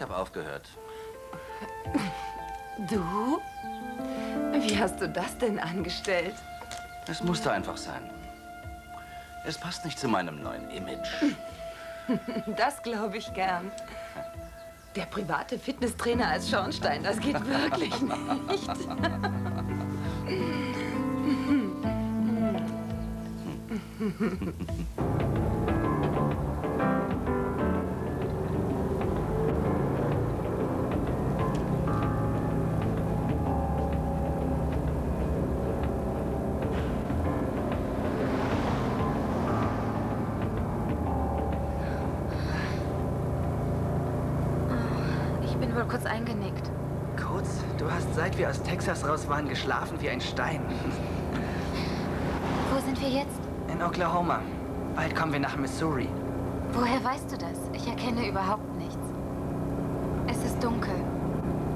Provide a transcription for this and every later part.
Ich habe aufgehört. Du? Wie hast du das denn angestellt? Es musste einfach sein. Es passt nicht zu meinem neuen Image. Das glaube ich gern. Der private Fitnesstrainer als Schornstein, das geht wirklich nicht. seit wir aus Texas raus waren geschlafen wie ein Stein. Wo sind wir jetzt? In Oklahoma. Bald kommen wir nach Missouri. Woher weißt du das? Ich erkenne überhaupt nichts. Es ist dunkel,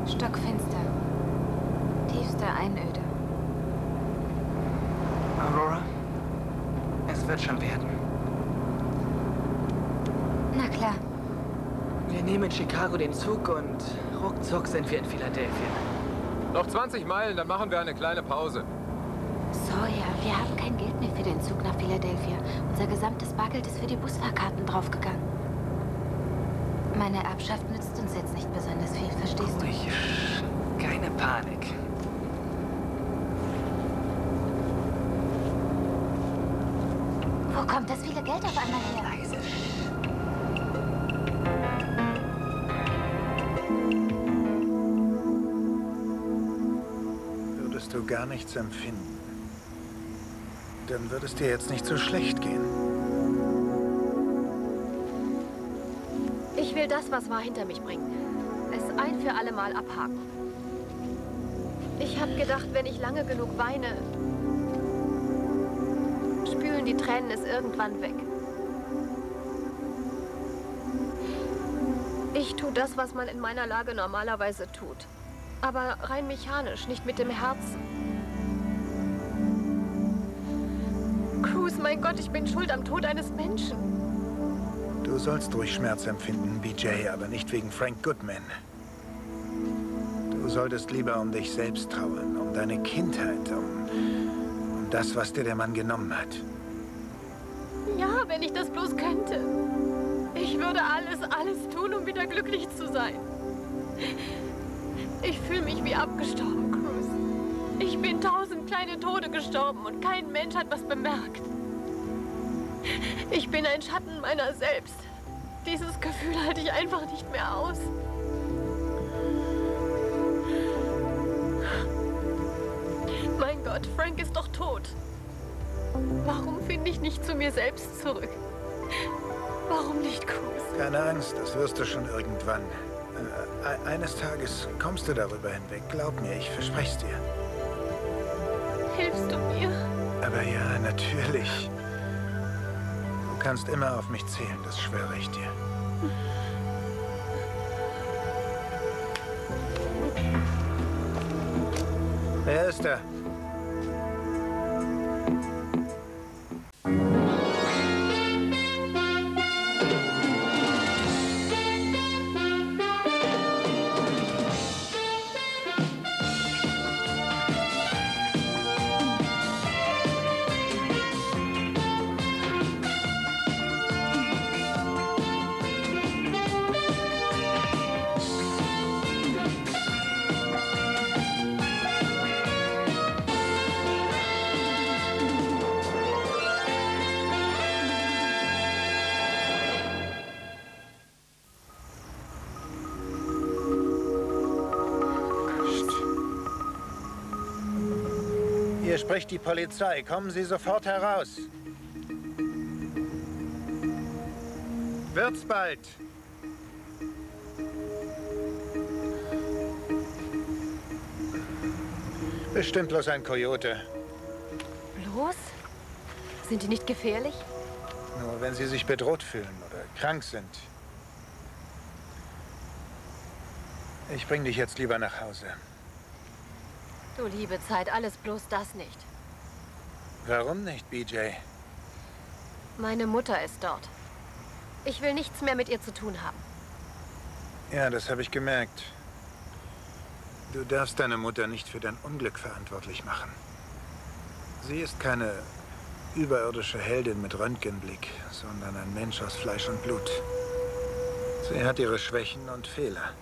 stockfinster, tiefste Einöde. Aurora, es wird schon werden. Na klar. Wir nehmen in Chicago den Zug und ruckzuck sind wir in Philadelphia. Noch 20 Meilen, dann machen wir eine kleine Pause. Sawyer, wir haben kein Geld mehr für den Zug nach Philadelphia. Unser gesamtes Bargeld ist für die Busfahrkarten draufgegangen. Meine Erbschaft nützt uns jetzt nicht besonders viel, verstehst du? Ruhig. Keine Panik. Wo kommt das viele Geld auf einmal her? Gar nichts empfinden, dann wird es dir jetzt nicht so schlecht gehen. Ich will das, was war, hinter mich bringen. Es ein für alle Mal abhaken. Ich habe gedacht, wenn ich lange genug weine, spülen die Tränen es irgendwann weg. Ich tue das, was man in meiner Lage normalerweise tut. Aber rein mechanisch, nicht mit dem Herzen. Cruz, mein Gott, ich bin schuld am Tod eines Menschen. Du sollst ruhig Schmerz empfinden, BJ, aber nicht wegen Frank Goodman. Du solltest lieber um dich selbst trauern, um deine Kindheit, um, um das, was dir der Mann genommen hat. Ja, wenn ich das bloß könnte. Ich würde alles, alles tun, um wieder glücklich zu sein. Ich fühle mich wie abgestorben, Cruz. Ich bin tausend kleine Tode gestorben und kein Mensch hat was bemerkt. Ich bin ein Schatten meiner selbst. Dieses Gefühl halte ich einfach nicht mehr aus. Mein Gott, Frank ist doch tot. Warum finde ich nicht zu mir selbst zurück? Warum nicht Cruz? Keine Angst, das wirst du schon irgendwann. E- eines Tages kommst du darüber hinweg. Glaub mir, ich verspreche es dir. Hilfst du mir? Aber ja, natürlich. Du kannst immer auf mich zählen, das schwöre ich dir. Wer ist da? Spricht die Polizei. Kommen Sie sofort heraus. Wird's bald. Bestimmt bloß ein Kojote. Los? Sind die nicht gefährlich? Nur wenn Sie sich bedroht fühlen oder krank sind. Ich bring dich jetzt lieber nach Hause. Du liebe Zeit, alles bloß das nicht. Warum nicht, BJ? Meine Mutter ist dort. Ich will nichts mehr mit ihr zu tun haben. Ja, das habe ich gemerkt. Du darfst deine Mutter nicht für dein Unglück verantwortlich machen. Sie ist keine überirdische Heldin mit Röntgenblick, sondern ein Mensch aus Fleisch und Blut. Sie hat ihre Schwächen und Fehler.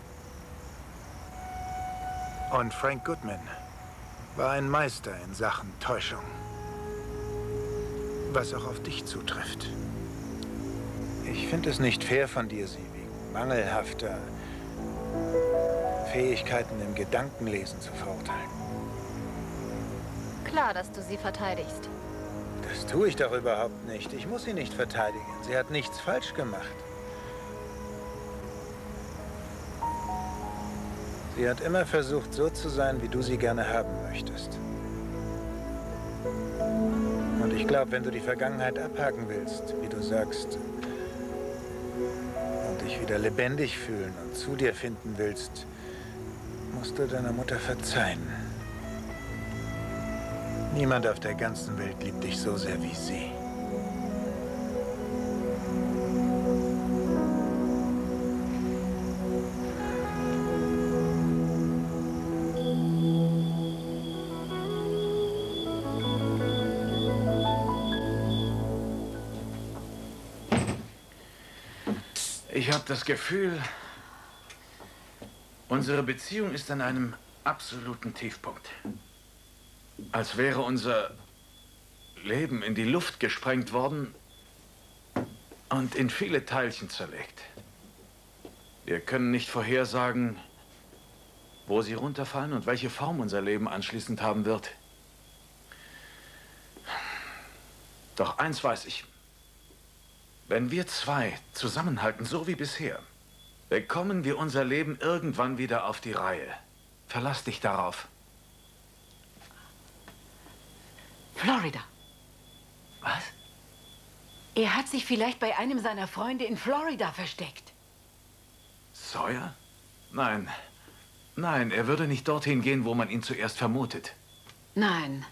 Und Frank Goodman war ein Meister in Sachen Täuschung. Was auch auf dich zutrifft. Ich finde es nicht fair von dir, sie wegen mangelhafter Fähigkeiten im Gedankenlesen zu verurteilen. Klar, dass du sie verteidigst. Das tue ich doch überhaupt nicht. Ich muss sie nicht verteidigen. Sie hat nichts falsch gemacht. Sie hat immer versucht, so zu sein, wie du sie gerne haben möchtest. Und ich glaube, wenn du die Vergangenheit abhaken willst, wie du sagst, und dich wieder lebendig fühlen und zu dir finden willst, musst du deiner Mutter verzeihen. Niemand auf der ganzen Welt liebt dich so sehr wie sie. Habe das Gefühl, unsere Beziehung ist an einem absoluten Tiefpunkt. Als wäre unser Leben in die Luft gesprengt worden und in viele Teilchen zerlegt. Wir können nicht vorhersagen, wo sie runterfallen und welche Form unser Leben anschließend haben wird. Doch eins weiß ich. Wenn wir zwei zusammenhalten, so wie bisher, bekommen wir unser Leben irgendwann wieder auf die Reihe. Verlass dich darauf. Florida. Was? Er hat sich vielleicht bei einem seiner Freunde in Florida versteckt. Sawyer? Nein. Nein, er würde nicht dorthin gehen, wo man ihn zuerst vermutet. Nein.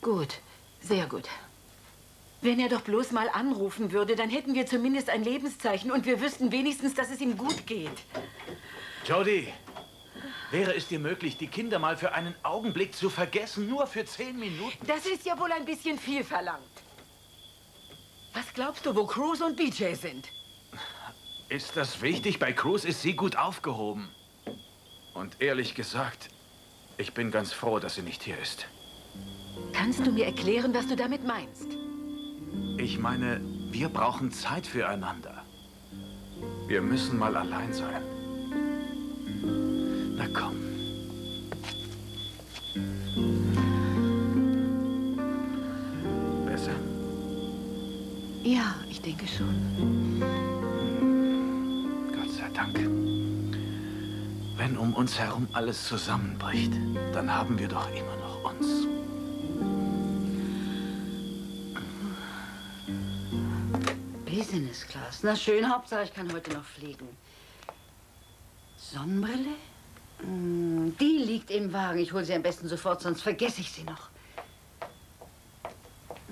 Gut, sehr gut. Wenn er doch bloß mal anrufen würde, dann hätten wir zumindest ein Lebenszeichen und wir wüssten wenigstens, dass es ihm gut geht. Jody, wäre es dir möglich, die Kinder mal für einen Augenblick zu vergessen, nur für zehn Minuten? Das ist ja wohl ein bisschen viel verlangt. Was glaubst du, wo Cruz und BJ sind? Ist das wichtig? Bei Cruz ist sie gut aufgehoben. Und ehrlich gesagt, ich bin ganz froh, dass sie nicht hier ist. Kannst du mir erklären, was du damit meinst? Ich meine, wir brauchen Zeit füreinander. Wir müssen mal allein sein. Na komm. Besser? Ja, ich denke schon. Gott sei Dank. Wenn um uns herum alles zusammenbricht, dann haben wir doch immer noch uns. Business Class. Na schön, Hauptsache ich kann heute noch fliegen. Sonnenbrille? Hm, die liegt im Wagen. Ich hole sie am besten sofort, sonst vergesse ich sie noch.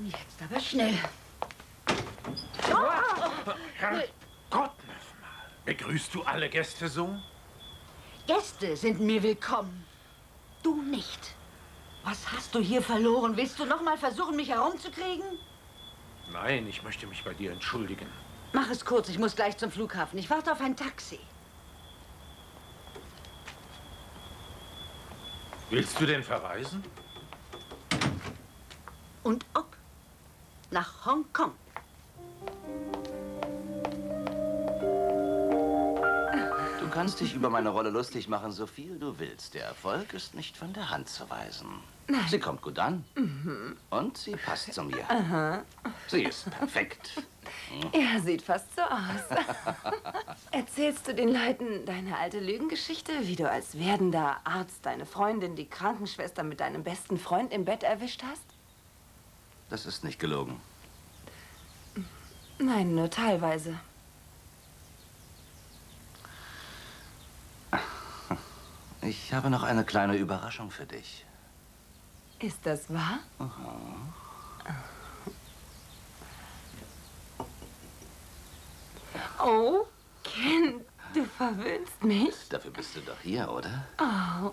Jetzt aber schnell. Herrgott, begrüßt du alle Gäste so? Gäste sind mir willkommen. Du nicht. Was hast du hier verloren? Willst du noch mal versuchen, mich herumzukriegen? Nein, ich möchte mich bei dir entschuldigen. Mach es kurz, ich muss gleich zum Flughafen. Ich warte auf ein Taxi. Willst du denn verreisen? Und ob? Nach Hongkong. Du kannst dich über meine Rolle lustig machen, so viel du willst. Der Erfolg ist nicht von der Hand zu weisen. Nein. Sie kommt gut an. Und sie passt zu mir. Aha. Sie ist perfekt. Er sieht fast so aus. Erzählst du den Leuten deine alte Lügengeschichte, wie du als werdender Arzt deine Freundin, die Krankenschwester, mit deinem besten Freund im Bett erwischt hast? Das ist nicht gelogen. Nein, nur teilweise. Ich habe noch eine kleine Überraschung für dich. Ist das wahr? Oh, Kind. Du verwöhnst mich. Dafür bist du doch hier, oder? Oh.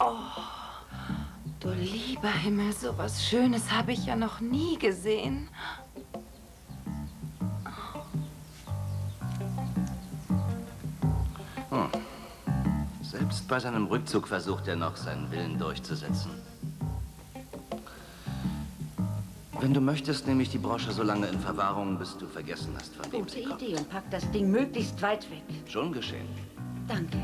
Oh. Du lieber Himmel, so was Schönes habe ich ja noch nie gesehen. Bei seinem Rückzug versucht er noch, seinen Willen durchzusetzen. Wenn du möchtest, nehme ich die Brosche so lange in Verwahrung, bis du vergessen hast, von wem Gute sie kommt. Idee und pack das Ding möglichst weit weg. Schon geschehen. Danke.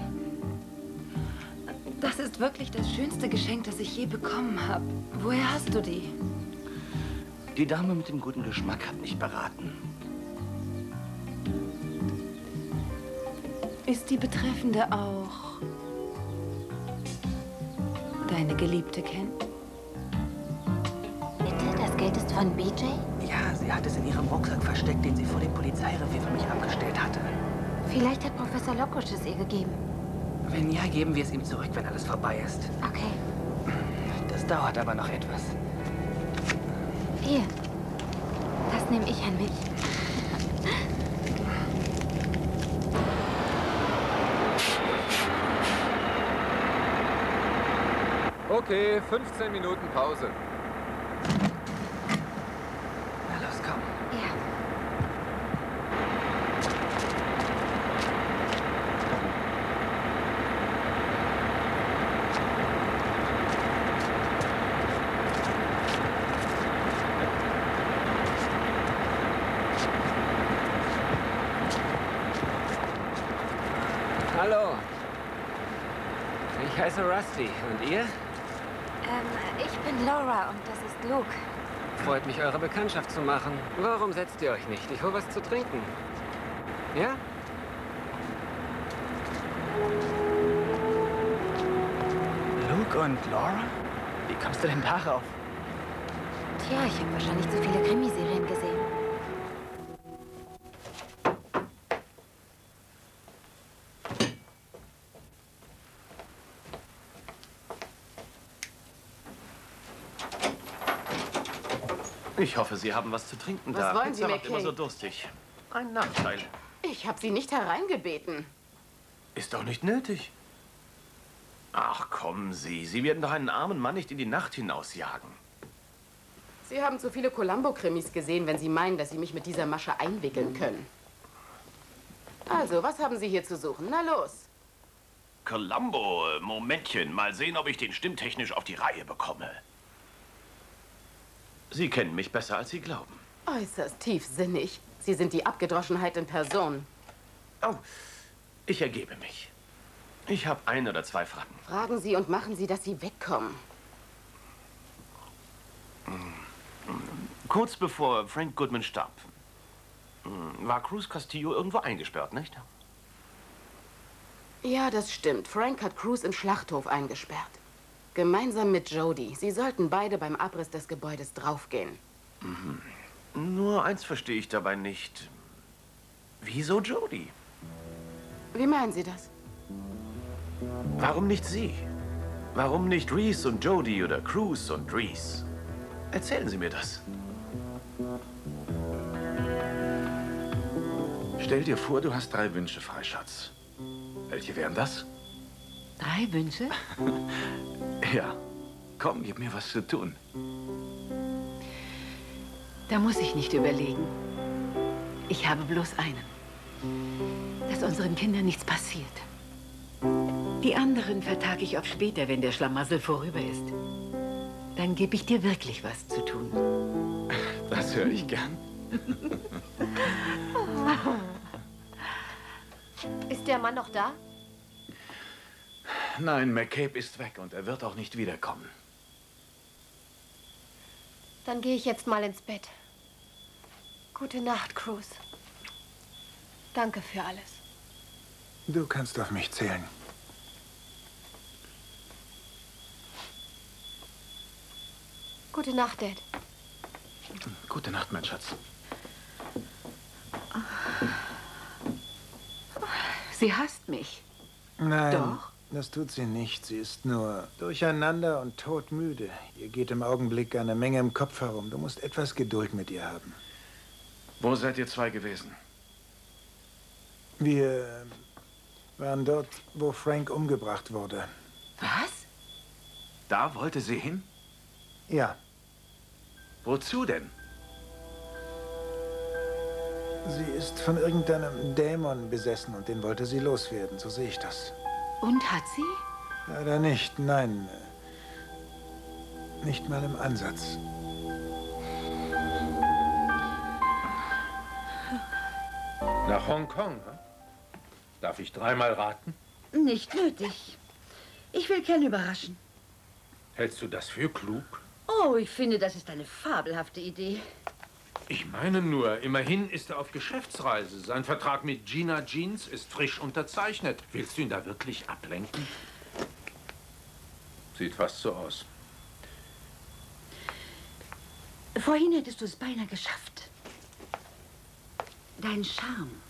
Das ist wirklich das schönste Geschenk, das ich je bekommen habe. Woher hast du die? Die Dame mit dem guten Geschmack hat mich beraten. Ist die Betreffende auch deine Geliebte Ken? Bitte, das Geld ist von BJ? Ja, sie hat es in ihrem Rucksack versteckt, den sie vor dem Polizeirevier für mich abgestellt hatte. Vielleicht hat Professor Lokusch es ihr gegeben. Wenn ja, geben wir es ihm zurück, wenn alles vorbei ist. Okay. Das dauert aber noch etwas. Hier. Das nehme ich an mich. Okay, 15 Minuten Pause. Na los, komm. Ja. Hallo. Ich heiße Rusty. Und ihr? Ähm, ich bin Laura und das ist Luke. Freut mich, eure Bekanntschaft zu machen. Warum setzt ihr euch nicht? Ich hol was zu trinken. Ja? Luke und Laura? Wie kommst du denn darauf? Tja, ich habe wahrscheinlich zu viele Krimiserien gesehen. Ich hoffe, Sie haben was zu trinken Was da. wollen Pizza Sie, macht immer McKay? so durstig. Ein Nachteil. Ich habe Sie nicht hereingebeten. Ist doch nicht nötig. Ach, kommen Sie. Sie werden doch einen armen Mann nicht in die Nacht hinausjagen. Sie haben zu viele Columbo-Krimis gesehen, wenn Sie meinen, dass Sie mich mit dieser Masche einwickeln können. Also, was haben Sie hier zu suchen? Na los. Columbo, Momentchen. Mal sehen, ob ich den stimmtechnisch auf die Reihe bekomme. Sie kennen mich besser, als Sie glauben. Äußerst tiefsinnig. Sie sind die Abgedroschenheit in Person. Oh, ich ergebe mich. Ich habe ein oder zwei Fragen. Fragen Sie und machen Sie, dass Sie wegkommen. Kurz bevor Frank Goodman starb, hm, war Cruz Castillo irgendwo eingesperrt, nicht? Ja, das stimmt. Frank hat Cruz in Schlachthof eingesperrt. Gemeinsam mit Jody. Sie sollten beide beim Abriss des Gebäudes draufgehen. Mhm. Nur eins verstehe ich dabei nicht. Wieso Jody? Wie meinen Sie das? Warum nicht Sie? Warum nicht Reese und Jody oder Cruz und Reese? Erzählen Sie mir das. Stell dir vor, du hast drei Wünsche frei, Schatz. Welche wären das? Drei Wünsche? Ja. Komm, gib mir was zu tun. Da muss ich nicht überlegen. Ich habe bloß einen. Dass unseren Kindern nichts passiert. Die anderen vertage ich auf später, wenn der Schlamassel vorüber ist. Dann gebe ich dir wirklich was zu tun. Das höre ich gern. Ist der Mann noch da? Nein, McCabe ist weg und er wird auch nicht wiederkommen. Dann gehe ich jetzt mal ins Bett. Gute Nacht, Cruz. Danke für alles. Du kannst auf mich zählen. Gute Nacht, Dad. Gute Nacht, mein Schatz. Sie hasst mich. Nein, Doch? Das tut sie nicht. Sie ist nur durcheinander und todmüde. Ihr geht im Augenblick eine Menge im Kopf herum. Du musst etwas Geduld mit ihr haben. Wo seid ihr zwei gewesen? Wir waren dort, wo Frank umgebracht wurde. Was? Da wollte sie hin? Ja. Wozu denn? Sie ist von irgendeinem Dämon besessen und den wollte sie loswerden, so sehe ich das. Und hat sie? Leider nicht, nein. Nicht mal im Ansatz. Nach Hongkong, hm? Darf ich dreimal raten? Nicht nötig. Ich will Ken überraschen. Hältst du das für klug? Oh, ich finde, das ist eine fabelhafte Idee. Ich meine nur, immerhin ist er auf Geschäftsreise. Sein Vertrag mit Gina Jeans ist frisch unterzeichnet. Willst du ihn da wirklich ablenken? Sieht fast so aus. Vorhin hättest du es beinahe geschafft. Dein Charme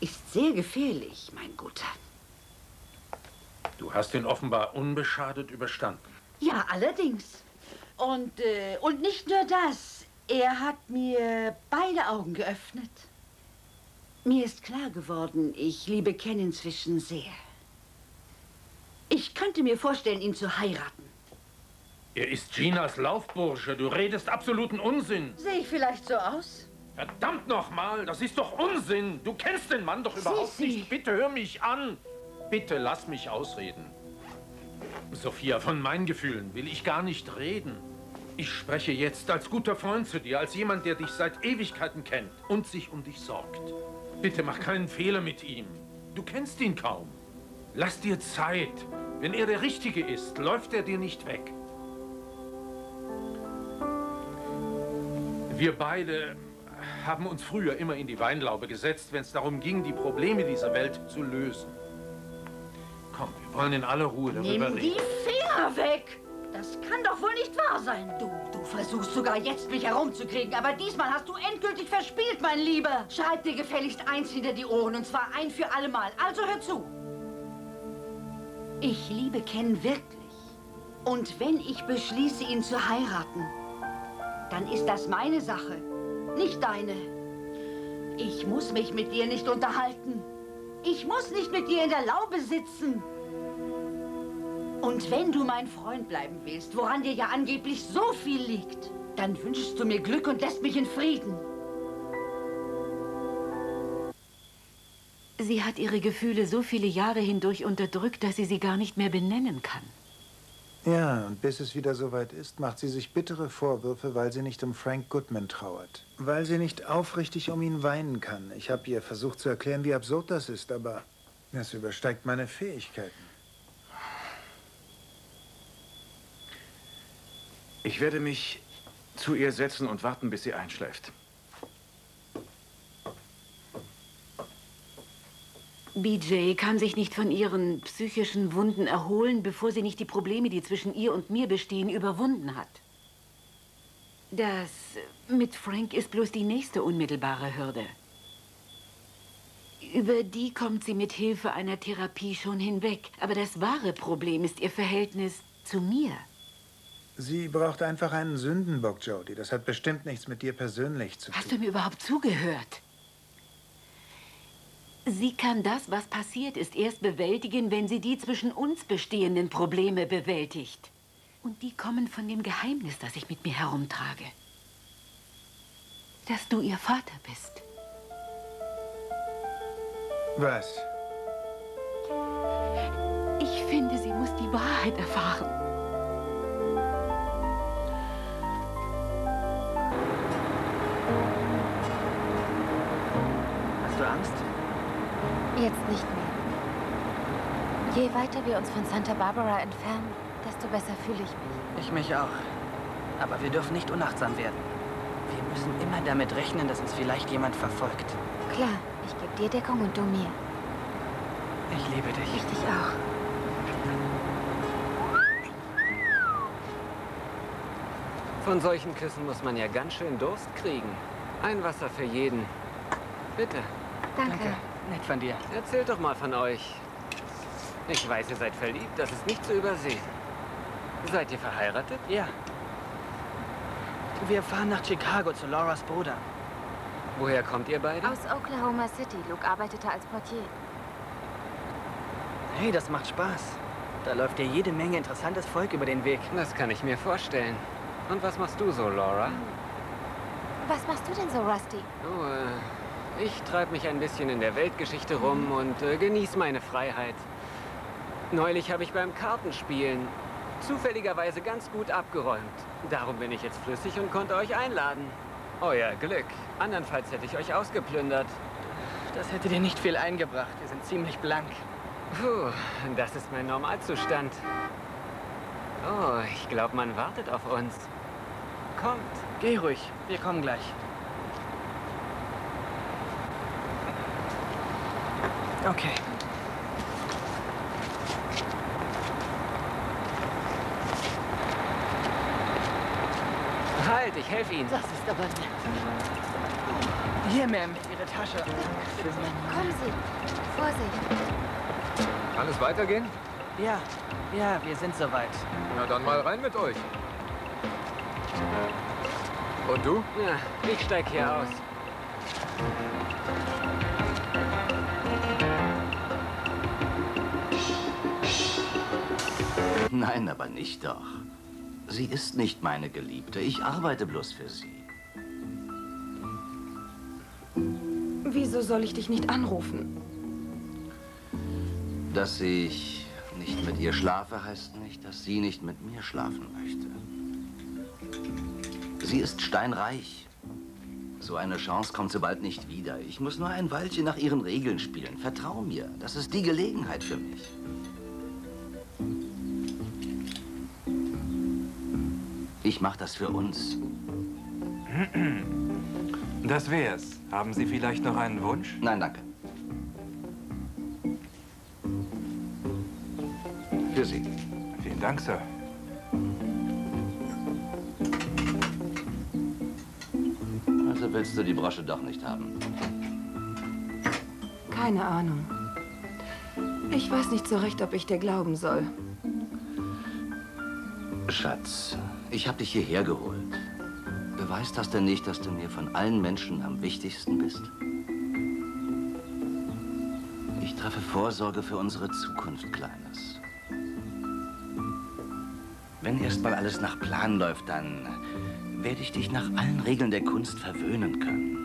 ist sehr gefährlich, mein Guter. Du hast ihn offenbar unbeschadet überstanden. Ja, allerdings. Und, äh, und nicht nur das. Er hat mir beide Augen geöffnet. Mir ist klar geworden, ich liebe Ken inzwischen sehr. Ich könnte mir vorstellen, ihn zu heiraten. Er ist Ginas Laufbursche. Du redest absoluten Unsinn. Sehe ich vielleicht so aus? Verdammt nochmal, das ist doch Unsinn. Du kennst den Mann doch überhaupt Sissi. nicht. Bitte hör mich an. Bitte lass mich ausreden. Sophia, von meinen Gefühlen will ich gar nicht reden. Ich spreche jetzt als guter Freund zu dir, als jemand, der dich seit Ewigkeiten kennt und sich um dich sorgt. Bitte mach keinen Fehler mit ihm. Du kennst ihn kaum. Lass dir Zeit. Wenn er der Richtige ist, läuft er dir nicht weg. Wir beide haben uns früher immer in die Weinlaube gesetzt, wenn es darum ging, die Probleme dieser Welt zu lösen. Komm, wir wollen in aller Ruhe darüber Nimm reden. die Finger weg! Das kann doch wohl nicht wahr sein. Du, du versuchst sogar jetzt, mich herumzukriegen, aber diesmal hast du endgültig verspielt, mein Lieber. Schreib dir gefälligst eins hinter die Ohren, und zwar ein für allemal. Also hör zu. Ich liebe Ken wirklich. Und wenn ich beschließe, ihn zu heiraten, dann ist das meine Sache, nicht deine. Ich muss mich mit dir nicht unterhalten. Ich muss nicht mit dir in der Laube sitzen. Und wenn du mein Freund bleiben willst, woran dir ja angeblich so viel liegt, dann wünschst du mir Glück und lässt mich in Frieden. Sie hat ihre Gefühle so viele Jahre hindurch unterdrückt, dass sie sie gar nicht mehr benennen kann. Ja, und bis es wieder soweit ist, macht sie sich bittere Vorwürfe, weil sie nicht um Frank Goodman trauert. Weil sie nicht aufrichtig um ihn weinen kann. Ich habe ihr versucht zu erklären, wie absurd das ist, aber das übersteigt meine Fähigkeiten. Ich werde mich zu ihr setzen und warten, bis sie einschläft. BJ kann sich nicht von ihren psychischen Wunden erholen, bevor sie nicht die Probleme, die zwischen ihr und mir bestehen, überwunden hat. Das mit Frank ist bloß die nächste unmittelbare Hürde. Über die kommt sie mit Hilfe einer Therapie schon hinweg. Aber das wahre Problem ist ihr Verhältnis zu mir. Sie braucht einfach einen Sündenbock, Jodie. Das hat bestimmt nichts mit dir persönlich zu tun. Hast du mir überhaupt zugehört? Sie kann das, was passiert ist, erst bewältigen, wenn sie die zwischen uns bestehenden Probleme bewältigt. Und die kommen von dem Geheimnis, das ich mit mir herumtrage. Dass du ihr Vater bist. Was? Ich finde, sie muss die Wahrheit erfahren. Jetzt nicht mehr. Je weiter wir uns von Santa Barbara entfernen, desto besser fühle ich mich. Ich mich auch. Aber wir dürfen nicht unachtsam werden. Wir müssen immer damit rechnen, dass uns vielleicht jemand verfolgt. Klar, ich gebe dir Deckung und du mir. Ich liebe dich. Ich dich auch. Von solchen Küssen muss man ja ganz schön Durst kriegen. Ein Wasser für jeden. Bitte. Danke. Nett von dir. Erzählt doch mal von euch. Ich weiß, ihr seid verliebt, das ist nicht zu übersehen. Seid ihr verheiratet? Ja. Wir fahren nach Chicago zu Lauras Bruder. Woher kommt ihr beide? Aus Oklahoma City. Luke arbeitete als Portier. Hey, das macht Spaß. Da läuft dir jede Menge interessantes Volk über den Weg. Das kann ich mir vorstellen. Und was machst du so, Laura? Was machst du denn so, Rusty? Oh, äh, ich treibe mich ein bisschen in der Weltgeschichte rum und äh, genieße meine Freiheit. Neulich habe ich beim Kartenspielen zufälligerweise ganz gut abgeräumt. Darum bin ich jetzt flüssig und konnte euch einladen. Euer Glück. Andernfalls hätte ich euch ausgeplündert. Das hätte dir nicht viel eingebracht. Wir sind ziemlich blank. Puh, das ist mein Normalzustand. Oh, ich glaube, man wartet auf uns. Kommt. Geh ruhig. Wir kommen gleich. Okay. Halt, ich helfe Ihnen. Das ist aber nett. Hier, Ma'am, Ihre Tasche. Kommen Sie. Vorsicht. Kann es weitergehen? Ja, ja, wir sind soweit. Na dann mal rein mit euch. Und du? Ja, ich steig hier aus. Nein, aber nicht doch. Sie ist nicht meine Geliebte. Ich arbeite bloß für sie. Wieso soll ich dich nicht anrufen? Dass ich nicht mit ihr schlafe, heißt nicht, dass sie nicht mit mir schlafen möchte. Sie ist steinreich. So eine Chance kommt so bald nicht wieder. Ich muss nur ein Weilchen nach ihren Regeln spielen. Vertrau mir, das ist die Gelegenheit für mich. Ich mache das für uns. Das wär's. Haben Sie vielleicht noch einen Wunsch? Nein, danke. Für Sie. Vielen Dank, Sir. Also willst du die Brosche doch nicht haben. Keine Ahnung. Ich weiß nicht so recht, ob ich dir glauben soll. Schatz, ich habe dich hierher geholt. Beweist das denn nicht, dass du mir von allen Menschen am wichtigsten bist? Ich treffe Vorsorge für unsere Zukunft, Kleines. Wenn erst mal alles nach Plan läuft, dann werde ich dich nach allen Regeln der Kunst verwöhnen können.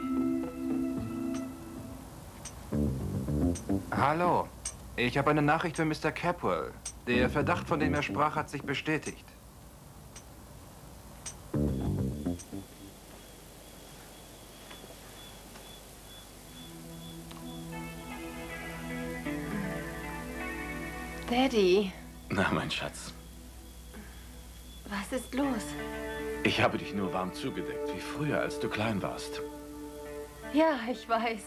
Hallo. Ich habe eine Nachricht für Mr. Capwell. Der Verdacht, von dem er sprach, hat sich bestätigt. Habe dich nur warm zugedeckt, wie früher, als du klein warst. Ja, ich weiß.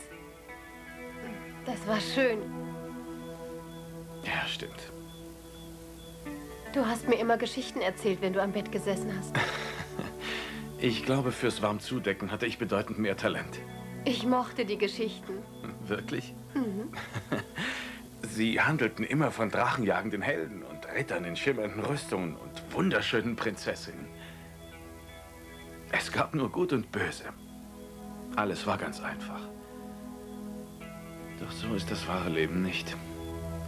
Das war schön. Ja, stimmt. Du hast mir immer Geschichten erzählt, wenn du am Bett gesessen hast. Ich glaube, fürs Warmzudecken hatte ich bedeutend mehr Talent. Ich mochte die Geschichten. Wirklich? Mhm. Sie handelten immer von drachenjagenden Helden und Rittern in schimmernden Rüstungen und wunderschönen Prinzessinnen. Es gab nur Gut und Böse. Alles war ganz einfach. Doch so ist das wahre Leben nicht.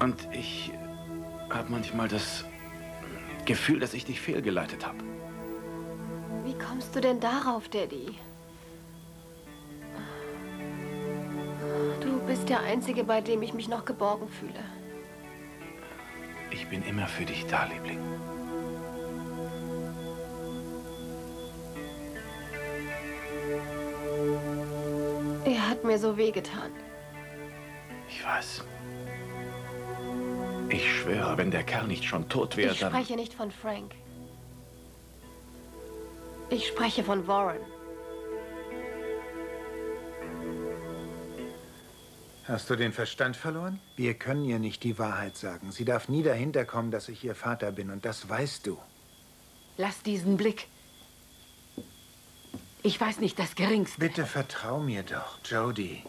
Und ich habe manchmal das Gefühl, dass ich dich fehlgeleitet habe. Wie kommst du denn darauf, Daddy? Du bist der Einzige, bei dem ich mich noch geborgen fühle. Ich bin immer für dich da, Liebling. Hat mir so wehgetan. Ich weiß. Ich schwöre, wenn der Kerl nicht schon tot wäre, Ich dann... spreche nicht von Frank. Ich spreche von Warren. Hast du den Verstand verloren? Wir können ihr nicht die Wahrheit sagen. Sie darf nie dahinter kommen, dass ich ihr Vater bin. Und das weißt du. Lass diesen Blick. Ich weiß nicht das Geringste. Bitte vertrau mir doch, Jody.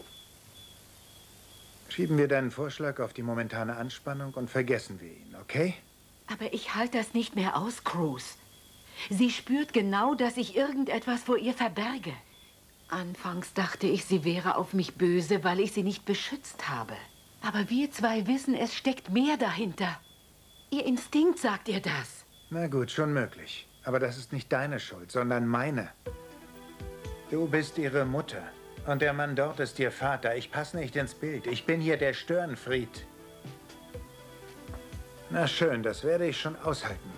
Schieben wir deinen Vorschlag auf die momentane Anspannung und vergessen wir ihn, okay? Aber ich halte das nicht mehr aus, Cruz. Sie spürt genau, dass ich irgendetwas vor ihr verberge. Anfangs dachte ich, sie wäre auf mich böse, weil ich sie nicht beschützt habe. Aber wir zwei wissen, es steckt mehr dahinter. Ihr Instinkt sagt ihr das. Na gut, schon möglich. Aber das ist nicht deine Schuld, sondern meine. Du bist ihre Mutter. Und der Mann dort ist ihr Vater. Ich passe nicht ins Bild. Ich bin hier der Störenfried. Na schön, das werde ich schon aushalten.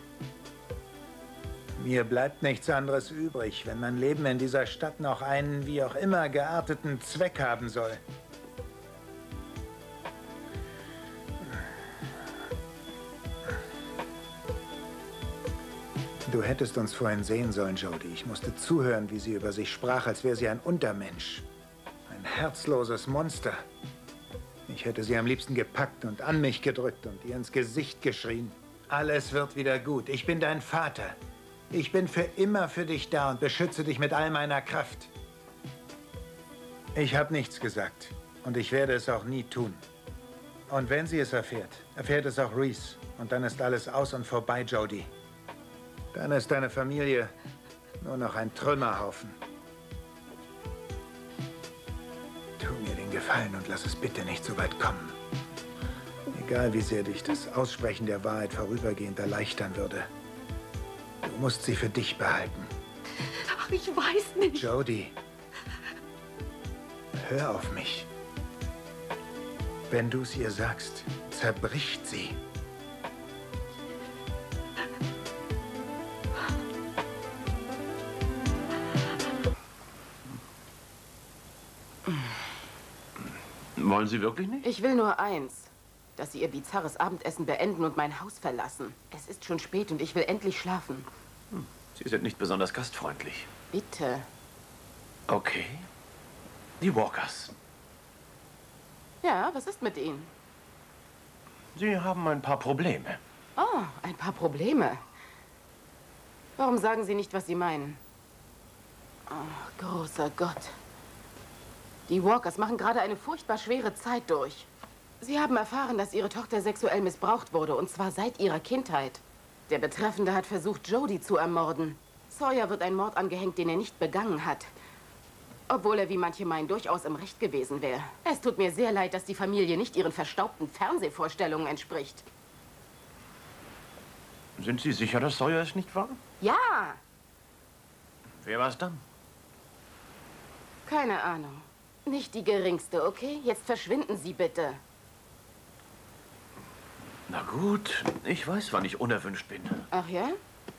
Mir bleibt nichts anderes übrig, wenn mein Leben in dieser Stadt noch einen wie auch immer gearteten Zweck haben soll. Du hättest uns vorhin sehen sollen, Jody. Ich musste zuhören, wie sie über sich sprach, als wäre sie ein Untermensch. Ein herzloses Monster. Ich hätte sie am liebsten gepackt und an mich gedrückt und ihr ins Gesicht geschrien. Alles wird wieder gut. Ich bin dein Vater. Ich bin für immer für dich da und beschütze dich mit all meiner Kraft. Ich habe nichts gesagt. Und ich werde es auch nie tun. Und wenn sie es erfährt, erfährt es auch Reese. Und dann ist alles aus und vorbei, Jody. Dann ist deine Familie nur noch ein Trümmerhaufen. Tu mir den Gefallen und lass es bitte nicht so weit kommen. Egal wie sehr dich das Aussprechen der Wahrheit vorübergehend erleichtern würde. Du musst sie für dich behalten. Ach, ich weiß nicht. Jody, hör auf mich. Wenn du es ihr sagst, zerbricht sie. Wollen Sie wirklich nicht? Ich will nur eins. Dass Sie Ihr bizarres Abendessen beenden und mein Haus verlassen. Es ist schon spät und ich will endlich schlafen. Sie sind nicht besonders gastfreundlich. Bitte. Okay. Die Walkers. Ja, was ist mit Ihnen? Sie haben ein paar Probleme. Oh, ein paar Probleme. Warum sagen Sie nicht, was Sie meinen? Oh, großer Gott. Die Walkers machen gerade eine furchtbar schwere Zeit durch. Sie haben erfahren, dass ihre Tochter sexuell missbraucht wurde, und zwar seit ihrer Kindheit. Der Betreffende hat versucht, Jody zu ermorden. Sawyer wird ein Mord angehängt, den er nicht begangen hat. Obwohl er, wie manche meinen, durchaus im Recht gewesen wäre. Es tut mir sehr leid, dass die Familie nicht ihren verstaubten Fernsehvorstellungen entspricht. Sind Sie sicher, dass Sawyer es nicht war? Ja, Wer war es dann? keine Ahnung. Nicht die geringste, okay? Jetzt verschwinden Sie bitte. Na gut, ich weiß, wann ich unerwünscht bin. Ach ja?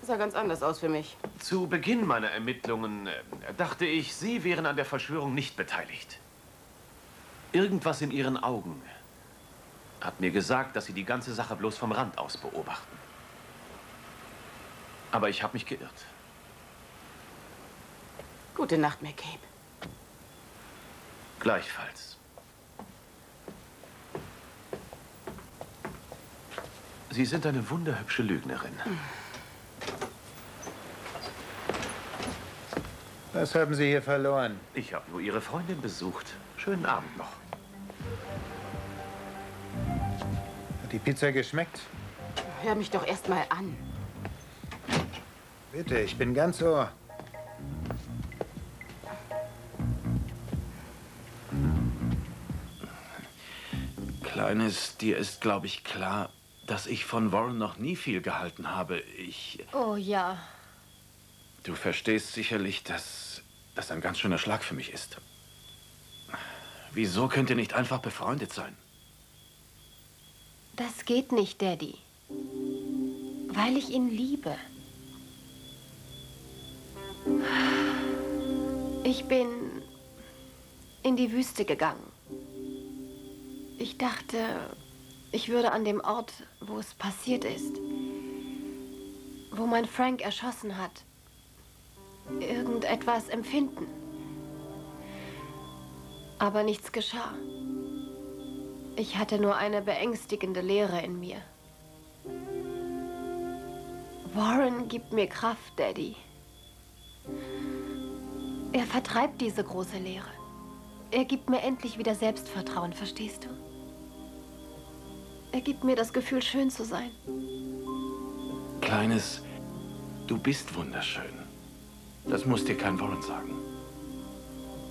Sah ganz anders aus für mich. Zu Beginn meiner Ermittlungen äh, dachte ich, Sie wären an der Verschwörung nicht beteiligt. Irgendwas in Ihren Augen hat mir gesagt, dass Sie die ganze Sache bloß vom Rand aus beobachten. Aber ich habe mich geirrt. Gute Nacht, McCabe. Gleichfalls. Sie sind eine wunderhübsche Lügnerin. Was haben Sie hier verloren? Ich habe nur Ihre Freundin besucht. Schönen Abend noch. Hat die Pizza geschmeckt? Hör mich doch erst mal an. Bitte, ich bin ganz ohr. Kleines, dir ist, glaube ich, klar, dass ich von Warren noch nie viel gehalten habe. Ich. Oh ja. Du verstehst sicherlich, dass das ein ganz schöner Schlag für mich ist. Wieso könnt ihr nicht einfach befreundet sein? Das geht nicht, Daddy. Weil ich ihn liebe. Ich bin in die Wüste gegangen. Ich dachte, ich würde an dem Ort, wo es passiert ist, wo mein Frank erschossen hat, irgendetwas empfinden. Aber nichts geschah. Ich hatte nur eine beängstigende Leere in mir. Warren gibt mir Kraft, Daddy. Er vertreibt diese große Leere. Er gibt mir endlich wieder Selbstvertrauen, verstehst du? Er gibt mir das Gefühl, schön zu sein. Kleines, du bist wunderschön. Das muss dir kein Warren sagen.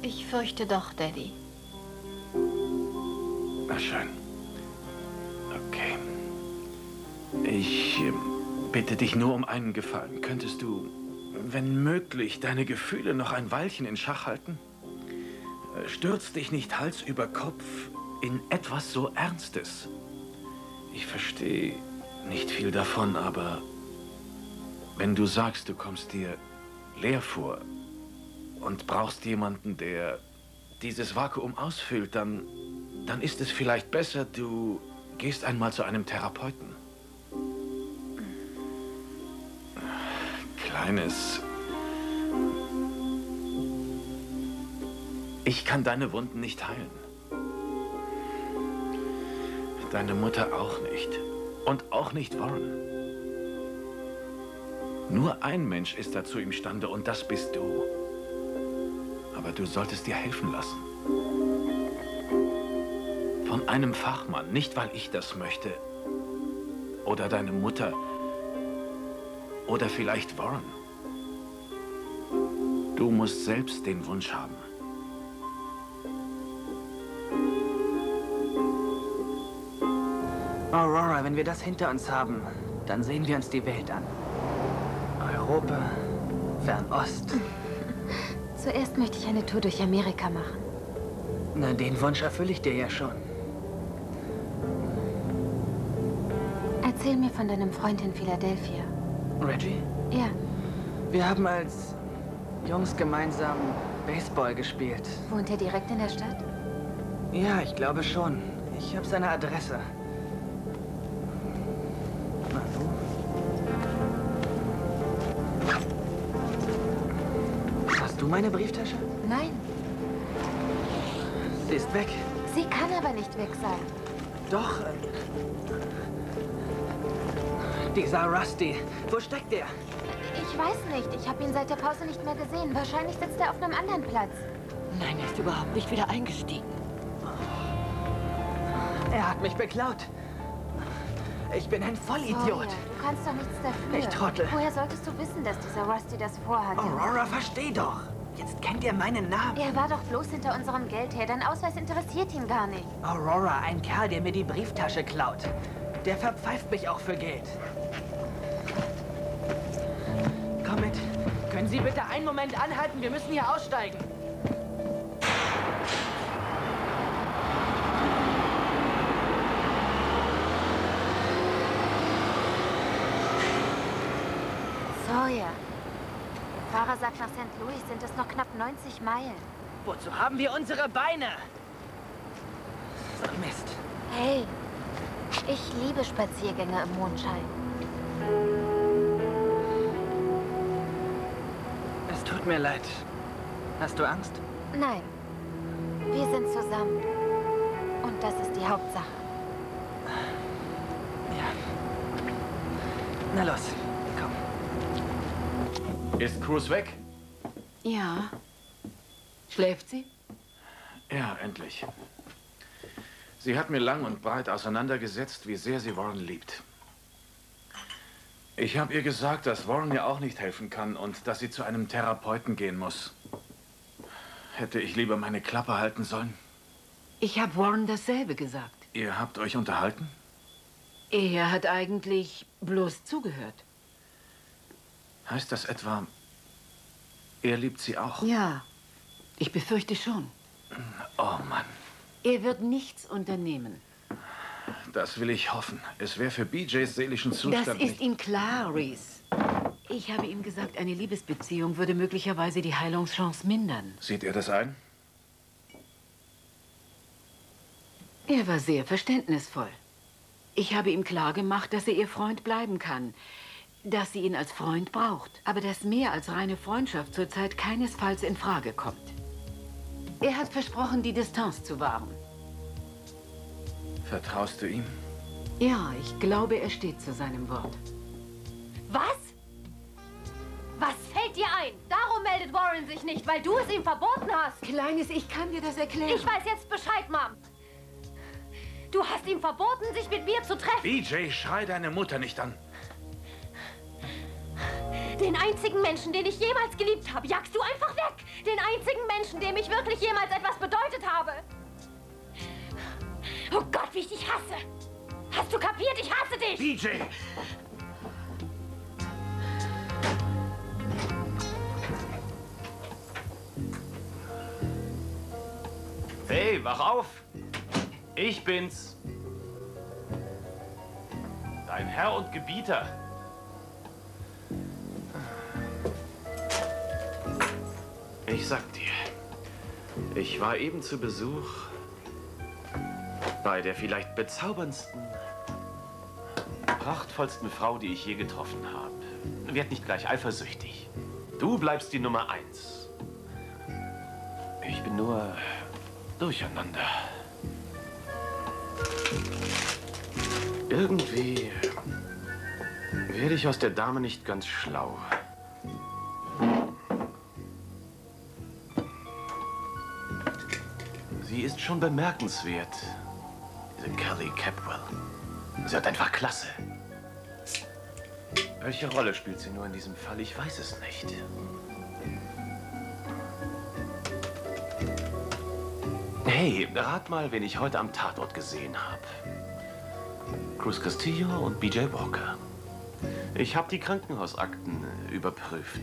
Ich fürchte doch, Daddy. Na schön. Okay. Ich äh, bitte dich nur um einen Gefallen. Könntest du, wenn möglich, deine Gefühle noch ein Weilchen in Schach halten? Stürz dich nicht Hals über Kopf in etwas so Ernstes. Ich verstehe nicht viel davon, aber wenn du sagst, du kommst dir leer vor und brauchst jemanden, der dieses Vakuum ausfüllt, dann, dann ist es vielleicht besser, du gehst einmal zu einem Therapeuten. Kleines. Ich kann deine Wunden nicht heilen. Deine Mutter auch nicht. Und auch nicht Warren. Nur ein Mensch ist dazu imstande und das bist du. Aber du solltest dir helfen lassen. Von einem Fachmann, nicht weil ich das möchte. Oder deine Mutter. Oder vielleicht Warren. Du musst selbst den Wunsch haben. Aurora, wenn wir das hinter uns haben, dann sehen wir uns die Welt an. Europa, Fernost. Zuerst möchte ich eine Tour durch Amerika machen. Na, den Wunsch erfülle ich dir ja schon. Erzähl mir von deinem Freund in Philadelphia. Reggie? Ja, Wir haben als Jungs gemeinsam Baseball gespielt. wohnt er direkt in der Stadt? Ja, ich glaube schon. Ich habe seine Adresse. Meine Brieftasche? Nein, Sie ist weg. sie kann aber nicht weg sein. Doch. Dieser Rusty. Wo steckt er? Ich weiß nicht. Ich habe ihn seit der Pause nicht mehr gesehen. Wahrscheinlich sitzt er auf einem anderen Platz. Nein, er ist überhaupt nicht wieder eingestiegen. Er hat mich beklaut. Ich bin ein Vollidiot. Sawyer, du kannst doch nichts dafür. Ich Trottel. Woher solltest du wissen, dass dieser Rusty das vorhat? Aurora, versteh doch. Jetzt kennt ihr meinen Namen. Er war doch bloß hinter unserem Geld her. Dein Ausweis interessiert ihn gar nicht. Aurora, ein Kerl, der mir die Brieftasche klaut. Der verpfeift mich auch für Geld. Komm mit. Können Sie bitte einen Moment anhalten? Wir müssen hier aussteigen. Sawyer. Fahrer sagt, nach St. Louis sind es noch knapp 90 Meilen. Wozu haben wir unsere Beine? Ein Mist. Hey, ich liebe Spaziergänge im Mondschein. Es tut mir leid. Hast du Angst? Nein, wir sind zusammen. Und das ist die Hauptsache. Na los. Ist Cruz weg? Ja. Schläft sie? Ja, endlich. Sie hat mir lang und breit auseinandergesetzt, wie sehr sie Warren liebt. Ich habe ihr gesagt, dass Warren ihr auch nicht helfen kann und dass sie zu einem Therapeuten gehen muss. Hätte ich lieber meine Klappe halten sollen? Ich habe Warren dasselbe gesagt. Ihr habt euch unterhalten? Er hat eigentlich bloß zugehört. Heißt das etwa, er liebt sie auch? Ja, ich befürchte schon. Oh Mann, Er wird nichts unternehmen. das will ich hoffen. Es wäre für BJs seelischen Zustand Das ist ihm klar, Reese. Ich habe ihm gesagt, eine Liebesbeziehung würde möglicherweise die Heilungschance mindern. Sieht er das ein? Er war sehr verständnisvoll. Ich habe ihm klargemacht, dass er ihr Freund bleiben kann. Dass sie ihn als Freund braucht. Aber dass mehr als reine Freundschaft zurzeit keinesfalls in Frage kommt. Er hat versprochen, die Distanz zu wahren. Vertraust du ihm? Ja, ich glaube, er steht zu seinem Wort. Was? Was fällt dir ein? Darum meldet Warren sich nicht, weil du es ihm verboten hast. Kleines, ich kann dir das erklären. Ich weiß jetzt Bescheid, Mom. Du hast ihm verboten, sich mit mir zu treffen. BJ, schrei deine Mutter nicht an. Den einzigen Menschen, den ich jemals geliebt habe, jagst du einfach weg. Den einzigen Menschen, dem ich wirklich jemals etwas bedeutet habe. Oh Gott, wie ich dich hasse. Hast du kapiert? Ich hasse dich. BJ! Hey, wach auf! Ich bin's. Dein Herr und Gebieter. Ich sag dir, ich war eben zu Besuch bei der vielleicht bezauberndsten, prachtvollsten Frau, die ich je getroffen habe. Werd nicht gleich eifersüchtig. Du bleibst die Nummer eins. Ich bin nur durcheinander. Irgendwie werde ich aus der Dame nicht ganz schlau. Sie ist schon bemerkenswert, diese Kelly Capwell. Sie hat einfach klasse. Welche Rolle spielt sie nur in diesem Fall? Ich weiß es nicht. Hey, rat mal, wen ich heute am Tatort gesehen habe. Cruz Castillo und BJ Walker. Ich habe die Krankenhausakten überprüft.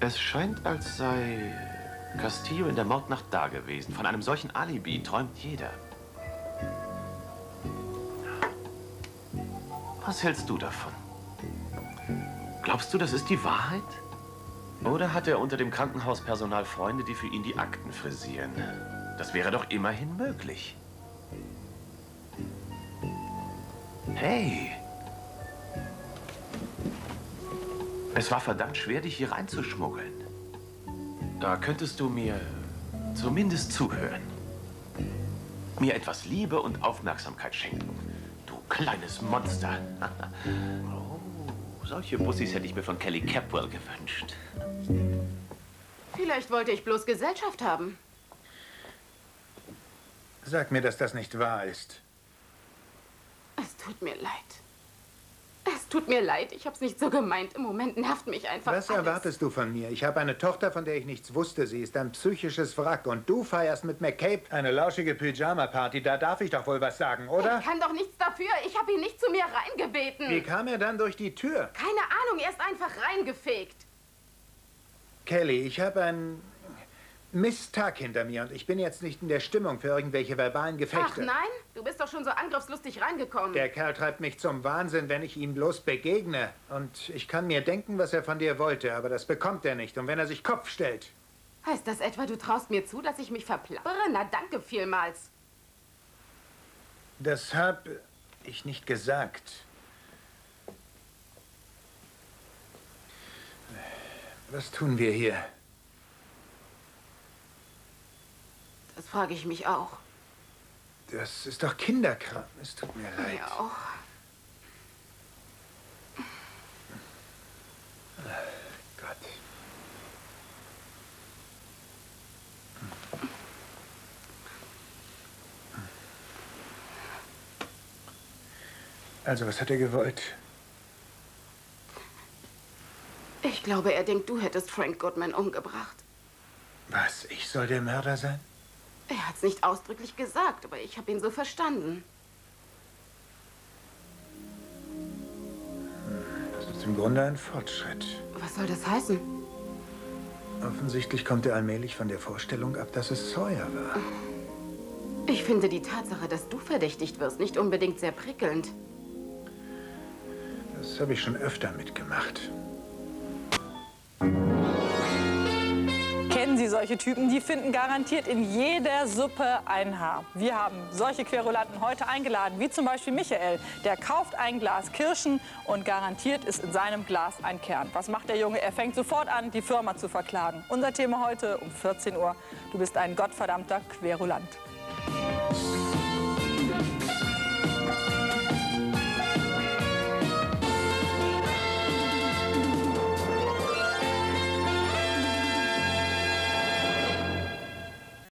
Es scheint, als sei Castillo in der Mordnacht da gewesen. Von einem solchen Alibi träumt jeder. Was hältst du davon? Glaubst du, das ist die Wahrheit? Oder hat er unter dem Krankenhauspersonal Freunde, die für ihn die Akten frisieren? Das wäre doch immerhin möglich. Hey! Es war verdammt schwer, dich hier reinzuschmuggeln. Da könntest du mir zumindest zuhören. Mir etwas Liebe und Aufmerksamkeit schenken. Du kleines Monster. oh, solche Bussis hätte ich mir von Kelly Capwell gewünscht. Vielleicht wollte ich bloß Gesellschaft haben. Sag mir, dass das nicht wahr ist. Es tut mir leid. Tut mir leid, ich hab's nicht so gemeint. Im Moment nervt mich einfach Was alles. erwartest du von mir? Ich habe eine Tochter, von der ich nichts wusste. Sie ist ein psychisches Wrack. Und du feierst mit McCabe eine lauschige Pyjama-Party. Da darf ich doch wohl was sagen, oder? Ich kann doch nichts dafür. Ich habe ihn nicht zu mir reingebeten. Wie kam er dann durch die Tür? Keine Ahnung, er ist einfach reingefegt. Kelly, ich habe einen Misttag hinter mir und ich bin jetzt nicht in der Stimmung für irgendwelche verbalen Ach Gefechte. nein, du bist doch schon so angriffslustig reingekommen. Der Kerl treibt mich zum Wahnsinn, wenn ich ihm bloß begegne. Und ich kann mir denken, was er von dir wollte, aber das bekommt er nicht. Und wenn er sich Kopf stellt, Heißt das etwa, du traust mir zu, dass ich mich verplappere? Na, danke vielmals. das habe ich nicht gesagt. Was tun wir hier? Das frage ich mich auch. Das ist doch Kinderkram. Es tut mir leid. Mir auch. Gott. Also, was hat er gewollt? Ich glaube, er denkt, du hättest Frank Goodman umgebracht. Was? Ich soll der Mörder sein? Er hat's nicht ausdrücklich gesagt, aber ich habe ihn so verstanden. Das ist im Grunde ein Fortschritt. Was soll das heißen? Offensichtlich kommt er allmählich von der Vorstellung ab, dass es Sawyer war. Ich finde die Tatsache, dass du verdächtigt wirst, nicht unbedingt sehr prickelnd. Das habe ich schon öfter mitgemacht. Solche Typen? Die finden garantiert in jeder Suppe ein Haar. Wir haben solche Querulanten heute eingeladen, wie zum Beispiel Michael. Der kauft ein Glas Kirschen und garantiert ist in seinem Glas ein Kern. Was macht der Junge? Er fängt sofort an, die Firma zu verklagen. Unser Thema heute um 14 Uhr. Du bist ein gottverdammter Querulant.